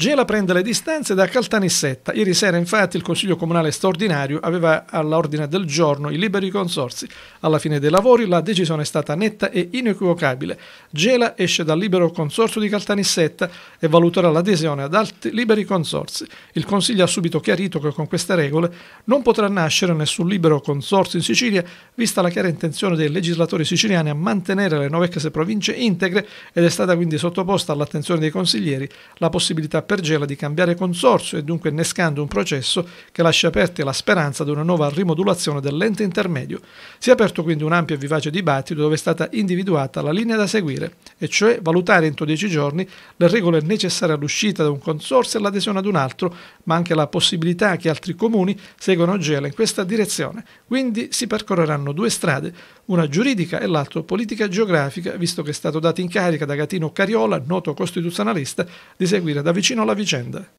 Gela prende le distanze da Caltanissetta. Ieri sera infatti il Consiglio Comunale straordinario aveva all'ordine del giorno i liberi consorsi. Alla fine dei lavori la decisione è stata netta e inequivocabile. Gela esce dal libero consorzio di Caltanissetta e valuterà l'adesione ad altri liberi consorsi. Il Consiglio ha subito chiarito che con queste regole non potrà nascere nessun libero consorzio in Sicilia, vista la chiara intenzione dei legislatori siciliani a mantenere le nove ex province integre ed è stata quindi sottoposta all'attenzione dei consiglieri la possibilità per Gela di cambiare consorzio e dunque innescando un processo che lascia aperti la speranza di una nuova rimodulazione dell'ente intermedio. Si è aperto quindi un ampio e vivace dibattito dove è stata individuata la linea da seguire, e cioè valutare entro dieci giorni le regole necessarie all'uscita da un consorzio e all'adesione ad un altro, ma anche la possibilità che altri comuni seguano Gela in questa direzione. Quindi si percorreranno due strade, una giuridica e l'altra politica geografica, visto che è stato dato in carica da Gatino Cariola, noto costituzionalista, di seguire da vicino la vicenda.